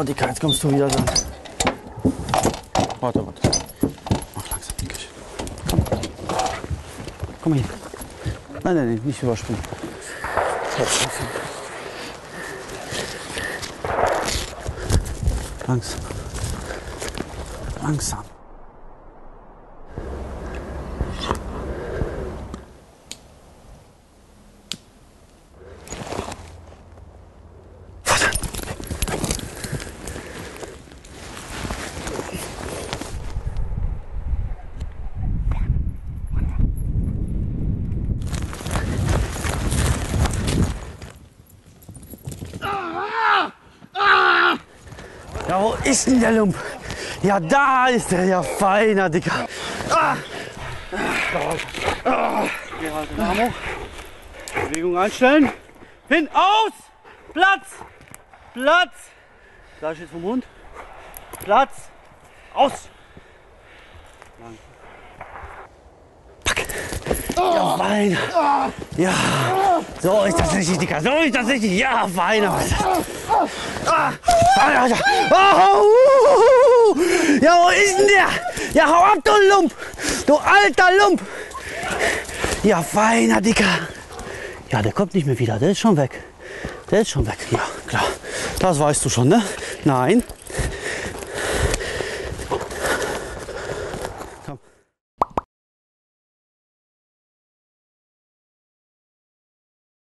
Oh, Dicker, jetzt kommst du wieder dran. Warte, warte. Mach langsam, Dickerchen. Komm. Komm hier. Nein, nein, nein, nicht überspringen. Langsam. Langsam. Ja, wo ist denn der Lump? Ja, da ist er, ja feiner, Dicker. Ah. Ah. Hier halt den Arm hoch. Bewegung einstellen. Hin, aus! Platz! Platz! Gleich jetzt vom Hund. Platz! Aus! Lang. Pack! Ja, feiner. Ja, so ist das richtig, Dicker. So ist das richtig. Ja, feiner. Ah, Alter, Alter. Ah, uh, ja, wo ist denn der? Ja, hau ab, du Lump. Du alter Lump. Ja, feiner, Dicker. Ja, der kommt nicht mehr wieder. Der ist schon weg. Der ist schon weg. Ja, klar. Das weißt du schon, ne? Nein,